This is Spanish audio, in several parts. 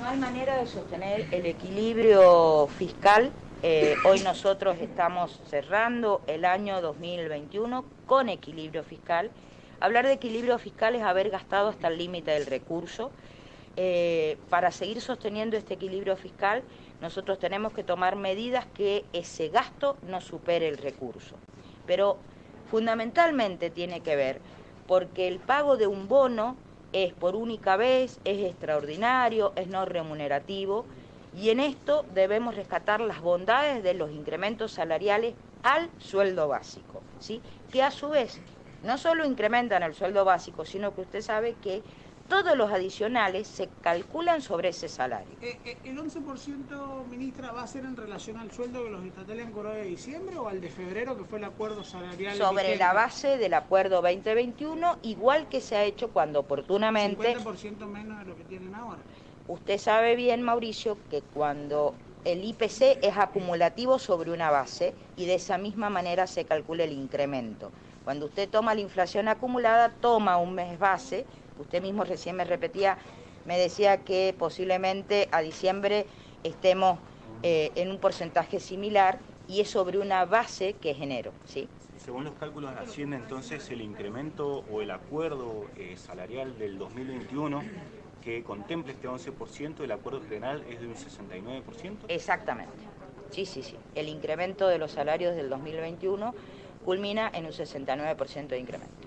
No hay manera de sostener el equilibrio fiscal. Eh, hoy nosotros estamos cerrando el año 2021 con equilibrio fiscal. Hablar de equilibrio fiscal es haber gastado hasta el límite del recurso. Eh, para seguir sosteniendo este equilibrio fiscal, nosotros tenemos que tomar medidas que ese gasto no supere el recurso. Pero fundamentalmente tiene que ver porque el pago de un bono es por única vez, es extraordinario, es no remunerativo y en esto debemos rescatar las bondades de los incrementos salariales al sueldo básico, ¿sí? que a su vez no solo incrementan el sueldo básico, sino que usted sabe que todos los adicionales se calculan sobre ese salario. Eh, eh, ¿El 11%, ministra, va a ser en relación al sueldo que los estatales han cobrado de diciembre o al de febrero, que fue el acuerdo salarial? Sobre la base del acuerdo 2021, igual que se ha hecho cuando oportunamente... 50% menos de lo que tienen ahora. Usted sabe bien, Mauricio, que cuando el IPC es acumulativo sobre una base y de esa misma manera se calcula el incremento. Cuando usted toma la inflación acumulada, toma un mes base Usted mismo recién me repetía, me decía que posiblemente a diciembre estemos eh, en un porcentaje similar y es sobre una base que es enero, ¿sí? Según los cálculos de Hacienda, entonces el incremento o el acuerdo eh, salarial del 2021 que contemple este 11%, el acuerdo general es de un 69%. Exactamente. Sí, sí, sí. El incremento de los salarios del 2021 culmina en un 69% de incremento.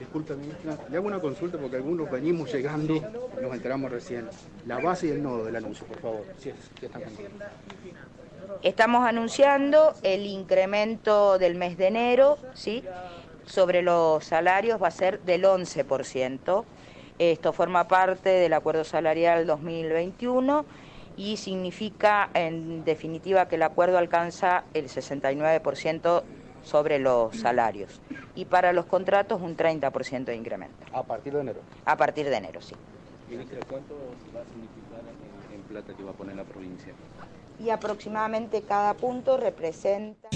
Disculpe, ministra, le hago una consulta porque algunos venimos llegando, nos enteramos recién. La base y el nodo del anuncio, por favor. Estamos anunciando el incremento del mes de enero, ¿sí? Sobre los salarios va a ser del 11%. Esto forma parte del acuerdo salarial 2021 y significa en definitiva que el acuerdo alcanza el 69% sobre los salarios. Y para los contratos un 30% de incremento. ¿A partir de enero? A partir de enero, sí. ¿cuánto va a significar en, en plata que va a poner la provincia? Y aproximadamente cada punto representa...